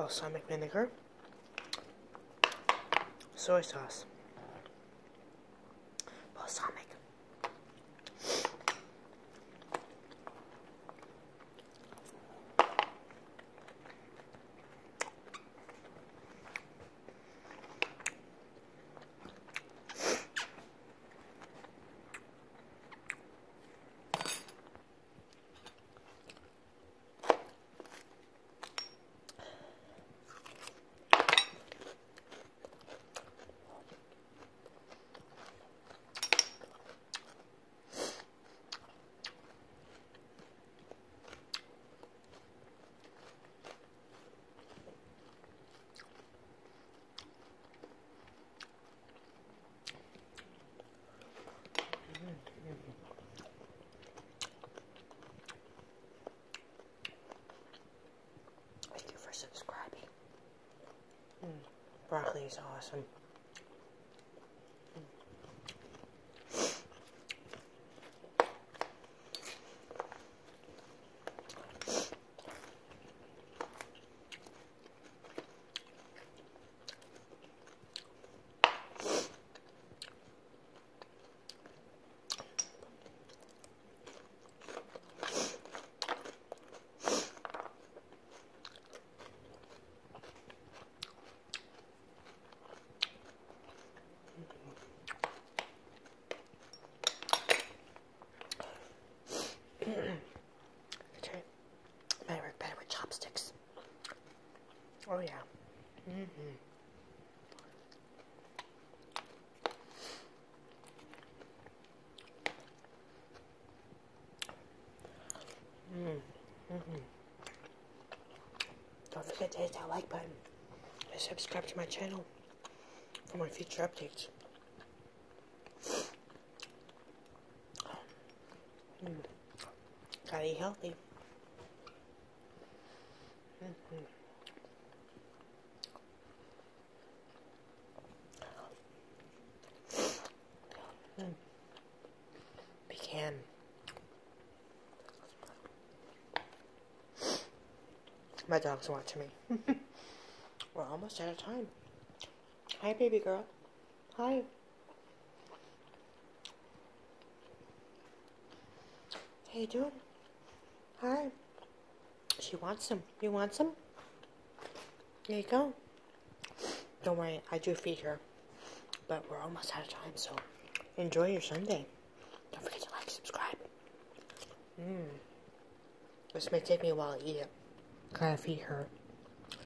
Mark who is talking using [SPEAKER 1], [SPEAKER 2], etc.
[SPEAKER 1] Oh, balsamic vinegar, soy sauce, balsamic. Thank you for subscribing. Mm, broccoli is awesome. Oh yeah. Mm-hmm. Mm. Mm-hmm. Don't forget to hit that like button and subscribe to my channel for my future updates. Mm. Gotta eat healthy. Mm. My dog's watching me. We're almost out of time. Hi, baby girl. Hi. How you doing? Hi. She wants some. You want some? There you go. Don't worry, I do feed her. But we're almost out of time, so enjoy your Sunday. Don't forget to like, subscribe. Mmm. This may take me a while to eat it. Feed her.